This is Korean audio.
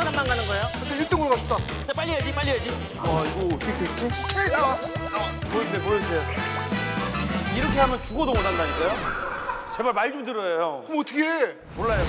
사람만 가는 거예요? 근데 1등으로 가셨다. 근데 빨리 해야지, 빨리 해야지. 와 이거 어떻게 됐지? 오케이 나왔어. 나와. 보여주세요, 보여주세요. 이렇게 하면 죽어도 못 한다니까요? 제발 말 좀 들어요, 형. 그럼 어떻게 해? 몰라요.